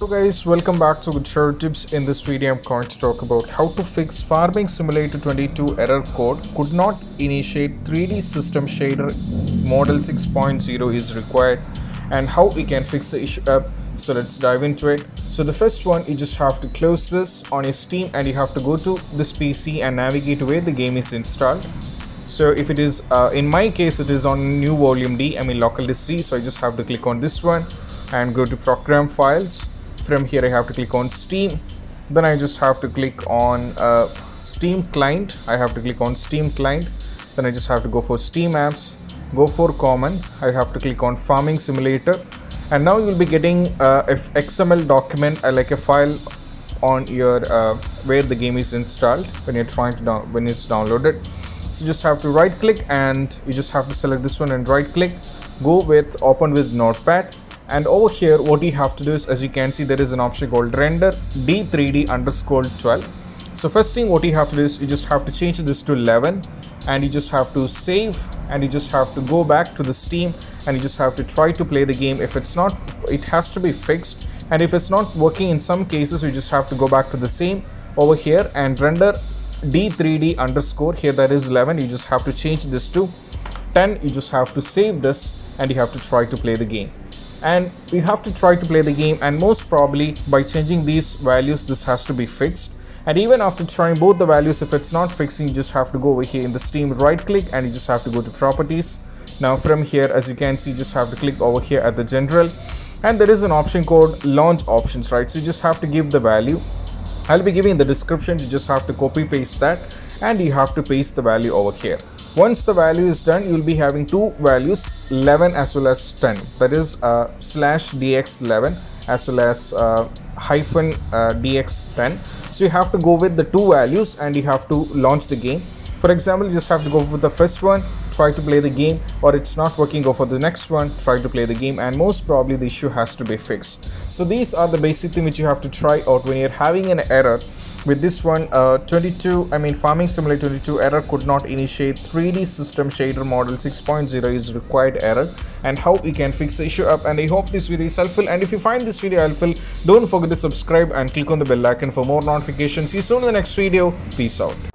So guys, welcome back to Get Droid Tips. In this video, I'm going to talk about how to fix Farming Simulator 22 error code could not initiate 3D system shader model 6.0 is required and how we can fix the issue up. So let's dive into it. So the first one, you just have to close this on your Steam and you have to go to this PC and navigate where the game is installed. So if it is, uh, in my case, it is on new volume D, I mean local disk C. So I just have to click on this one and go to program files from here I have to click on Steam. Then I just have to click on uh, Steam client. I have to click on Steam client. Then I just have to go for Steam apps go for common. I have to click on farming simulator. And now you'll be getting uh, a XML document uh, like a file on your uh, where the game is installed when you're trying to down when it's downloaded. So you just have to right click and you just have to select this one and right click. Go with open with notepad and over here what you have to do is as you can see there is an option called render d3d underscore 12 so first thing what you have to do is you just have to change this to 11 and you just have to save and you just have to go back to the steam and you just have to try to play the game if it's not it has to be fixed and if it's not working in some cases you just have to go back to the same over here and render d3d underscore here that is 11 you just have to change this to 10 you just have to save this and you have to try to play the game and we have to try to play the game and most probably by changing these values this has to be fixed. And even after trying both the values if it's not fixing you just have to go over here in the steam right click and you just have to go to properties. Now from here as you can see you just have to click over here at the general. And there is an option called launch options right? So you just have to give the value i'll be giving the description. You just have to copy paste that and you have to paste the value over here. Once the value is done you'll be having two values 11 as well as 10 that is uh, slash dx11 as well as uh, hyphen uh, dx10 so you have to go with the two values and you have to launch the game for example you just have to go for the first one try to play the game or it's not working go for the next one try to play the game and most probably the issue has to be fixed. So these are the basic thing which you have to try out when you're having an error. With this one uh, 22 i mean farming simulator 22 error could not initiate 3d system shader model 6.0 is required error and how we can fix the issue up. And i hope this video is helpful. And if you find this video helpful don't forget to subscribe and click on the bell icon for more notifications. See you soon in the next video. Peace out